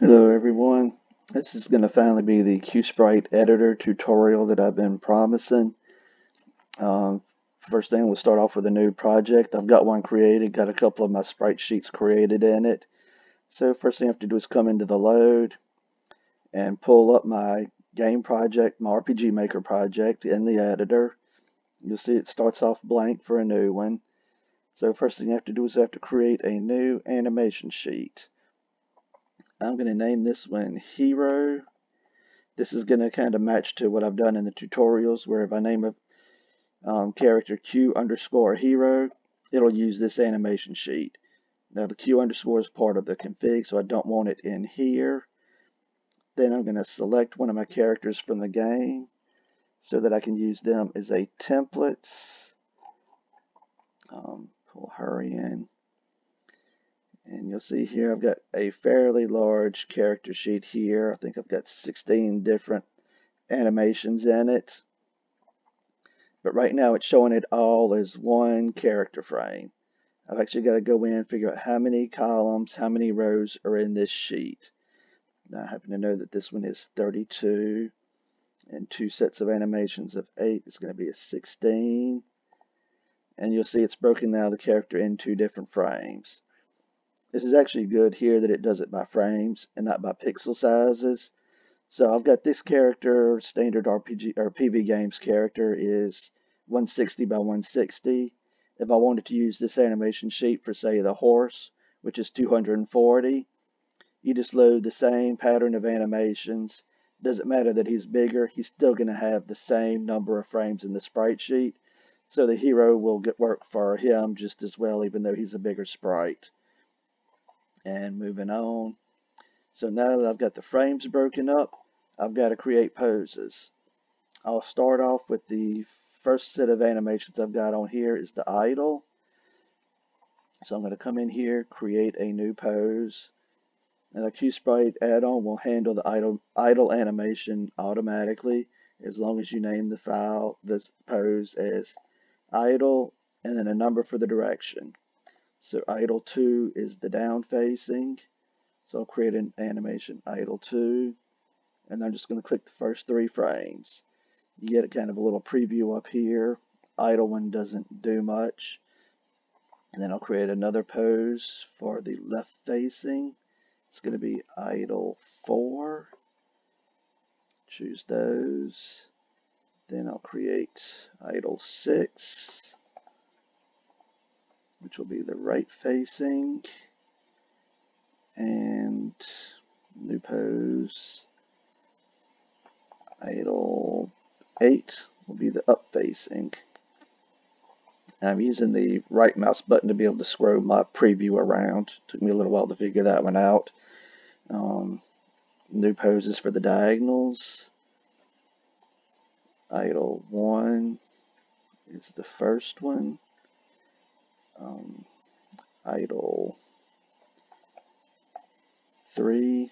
Hello everyone. This is going to finally be the QSprite editor tutorial that I've been promising. Um, first thing we'll start off with a new project. I've got one created, got a couple of my sprite sheets created in it. So first thing I have to do is come into the load and pull up my game project, my RPG Maker project in the editor. You'll see it starts off blank for a new one. So first thing I have to do is have to create a new animation sheet. I'm going to name this one Hero. This is going to kind of match to what I've done in the tutorials where if I name a um, character Q underscore hero, it'll use this animation sheet. Now the Q underscore is part of the config, so I don't want it in here. Then I'm going to select one of my characters from the game so that I can use them as a template. Um, pull her in. And you'll see here I've got a fairly large character sheet here. I think I've got 16 different animations in it. But right now it's showing it all as one character frame. I've actually got to go in and figure out how many columns, how many rows are in this sheet. Now I happen to know that this one is 32 and two sets of animations of 8 is going to be a 16. And you'll see it's broken now the character in two different frames. This is actually good here that it does it by frames and not by pixel sizes. So I've got this character, standard RPG or PV Games character is 160 by 160. If I wanted to use this animation sheet for say the horse, which is 240, you just load the same pattern of animations. Doesn't matter that he's bigger, he's still going to have the same number of frames in the sprite sheet. So the hero will get work for him just as well, even though he's a bigger sprite and moving on. So now that I've got the frames broken up, I've got to create poses. I'll start off with the first set of animations I've got on here is the idle. So I'm going to come in here, create a new pose. And the QSprite add-on will handle the idle, idle animation automatically as long as you name the file, this pose as idle, and then a number for the direction. So idle 2 is the down facing. So I'll create an animation idle 2. And I'm just going to click the first three frames. You get a kind of a little preview up here. Idle one doesn't do much. And then I'll create another pose for the left facing. It's going to be idle 4. Choose those. Then I'll create idle 6 which will be the right facing and new pose. Idle 8 will be the up facing. I'm using the right mouse button to be able to scroll my preview around. Took me a little while to figure that one out. Um, new poses for the diagonals. Idle 1 is the first one um, idle 3.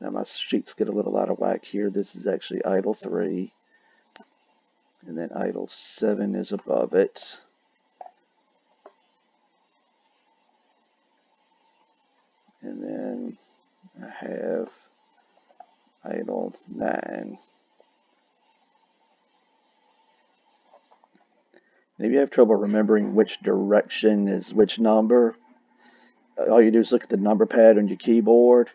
Now my sheets get a little out of whack here. This is actually idle 3. And then idle 7 is above it. And then I have idle 9. If you have trouble remembering which direction is which number, all you do is look at the number pad on your keyboard.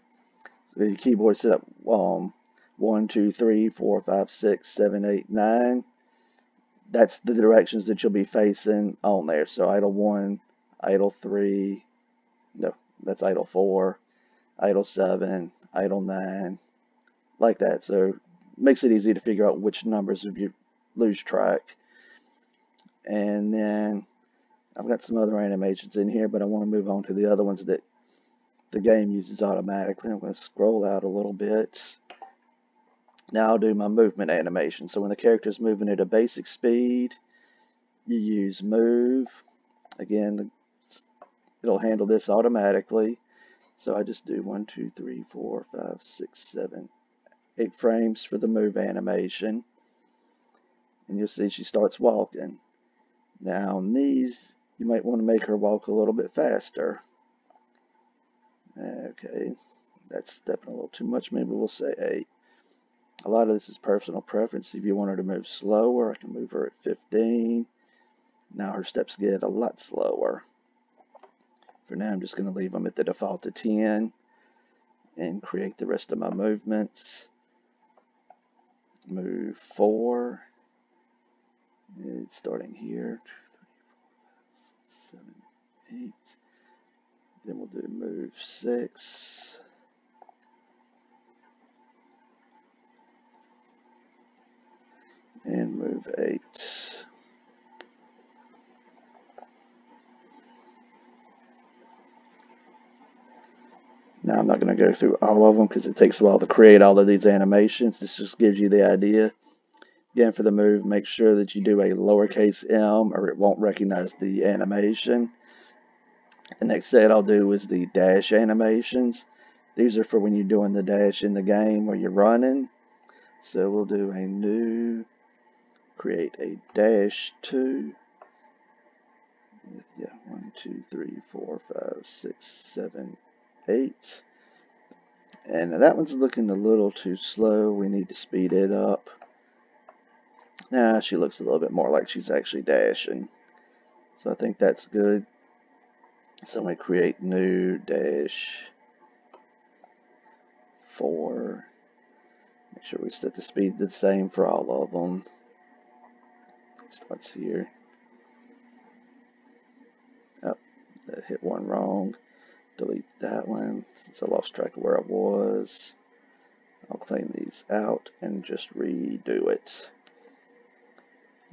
So your keyboard set up um, 1, 2, 3, 4, 5, 6, 7, 8, 9. That's the directions that you'll be facing on there. So idle 1, idle 3, no, that's idle 4, idle 7, idle 9, like that. So makes it easy to figure out which numbers if you lose track. And then I've got some other animations in here, but I want to move on to the other ones that the game uses automatically. I'm going to scroll out a little bit. Now I'll do my movement animation. So when the character is moving at a basic speed, you use move. Again, it'll handle this automatically. So I just do one, two, three, four, five, six, seven, eight frames for the move animation. And you'll see she starts walking. Now on these, you might want to make her walk a little bit faster. Okay, That's stepping a little too much. Maybe we'll say 8. A lot of this is personal preference. If you want her to move slower, I can move her at 15. Now her steps get a lot slower. For now, I'm just going to leave them at the default of 10 and create the rest of my movements. Move 4. It's starting here. Two, three, four, five, six, seven, eight. Then we'll do move 6. And move 8. Now I'm not going to go through all of them because it takes a while to create all of these animations. This just gives you the idea. Again, for the move, make sure that you do a lowercase m or it won't recognize the animation. The next set I'll do is the dash animations. These are for when you're doing the dash in the game or you're running. So we'll do a new, create a dash 2. Yeah, one, two, three, four, five, six, seven, 8. And that one's looking a little too slow. We need to speed it up. Now she looks a little bit more like she's actually dashing. So I think that's good. So I'm going to create new dash 4. Make sure we set the speed the same for all of them. Starts here. Oh, hit one wrong delete that one since I lost track of where I was. I'll clean these out and just redo it.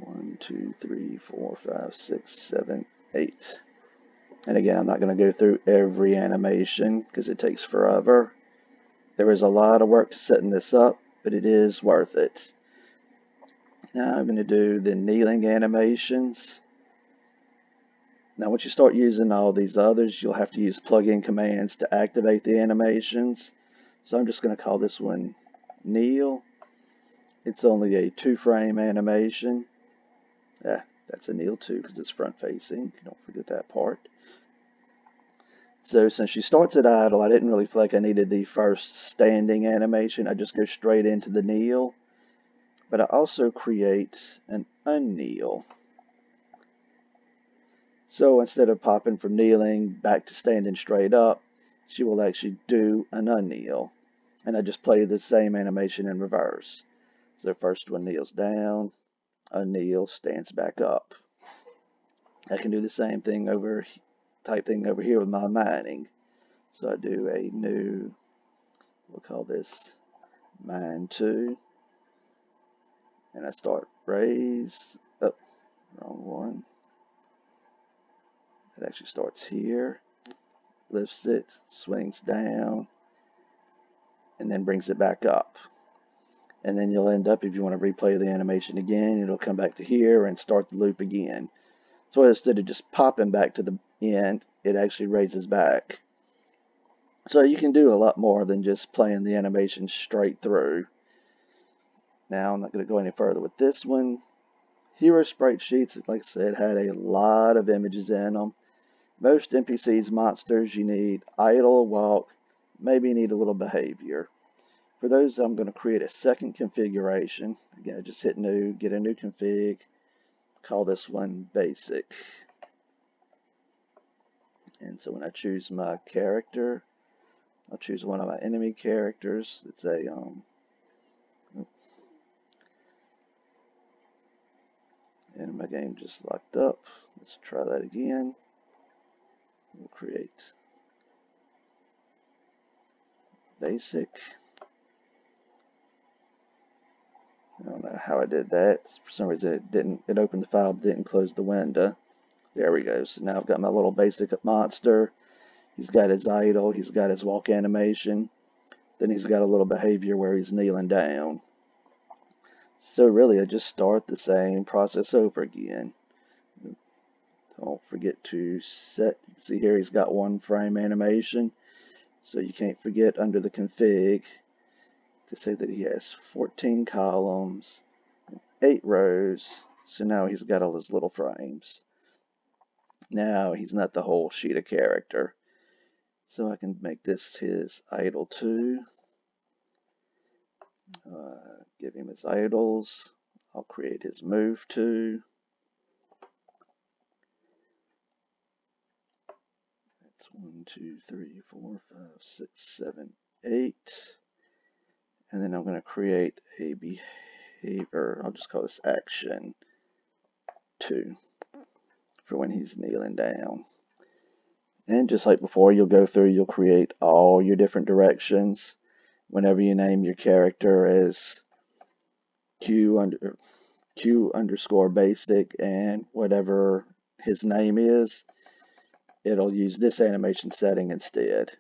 One, two, three, four, five, six, seven, eight. And again, I'm not going to go through every animation because it takes forever. There is a lot of work to setting this up, but it is worth it. Now I'm going to do the kneeling animations. Now once you start using all these others, you'll have to use plug-in commands to activate the animations. So I'm just going to call this one kneel. It's only a two frame animation. Yeah, that's a kneel two because it's front facing. Don't forget that part. So since she starts at idle, I didn't really feel like I needed the first standing animation. I just go straight into the kneel. But I also create an unkneel. So instead of popping from kneeling back to standing straight up, she will actually do an unkneel. And I just play the same animation in reverse. So first one kneels down, unkneel, stands back up. I can do the same thing over, type thing over here with my mining. So I do a new, we'll call this mine 2. And I start raise, oh, wrong one. It actually starts here, lifts it, swings down, and then brings it back up. And then you'll end up, if you want to replay the animation again, it'll come back to here and start the loop again. So instead of just popping back to the end, it actually raises back. So you can do a lot more than just playing the animation straight through. Now I'm not going to go any further with this one. Hero sprite sheets, like I said, had a lot of images in them. Most NPCs, monsters, you need idle, walk, maybe need a little behavior. For those, I'm going to create a second configuration. Again, just hit new, get a new config, call this one basic. And so when I choose my character, I'll choose one of my enemy characters. It's a, um, and my game just locked up. Let's try that again. We'll create basic. I don't know how I did that. For some reason it didn't, it opened the file but didn't close the window. There we go. So now I've got my little basic monster. He's got his idle, he's got his walk animation. Then he's got a little behavior where he's kneeling down. So really I just start the same process over again. Don't forget to set, see here he's got one frame animation. So you can't forget under the config two say that he has 14 columns, 8 rows. So now he's got all his little frames. Now he's not the whole sheet of character. So I can make this his idle too. Uh, give him his idles. I'll create his move to. That's one, two, three, four, five, six, seven, eight. And then I'm going to create a behavior. I'll just call this action two for when he's kneeling down. And just like before, you'll go through, you'll create all your different directions. Whenever you name your character as Q under Q underscore basic and whatever his name is, it'll use this animation setting instead.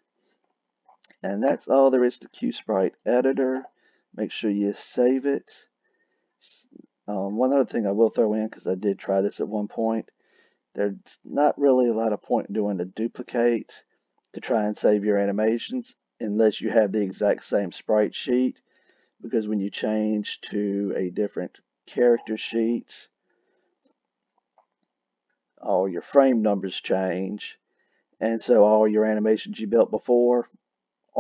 And that's all there is to QSprite Editor. Make sure you save it. Um, one other thing I will throw in, because I did try this at one point, there's not really a lot of point doing a duplicate to try and save your animations unless you have the exact same sprite sheet because when you change to a different character sheet all your frame numbers change and so all your animations you built before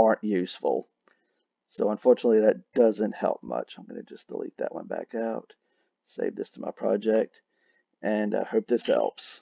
aren't useful. So unfortunately that doesn't help much. I'm going to just delete that one back out save this to my project and I hope this helps